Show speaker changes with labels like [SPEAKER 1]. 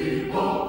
[SPEAKER 1] people.